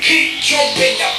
Keep jumping up.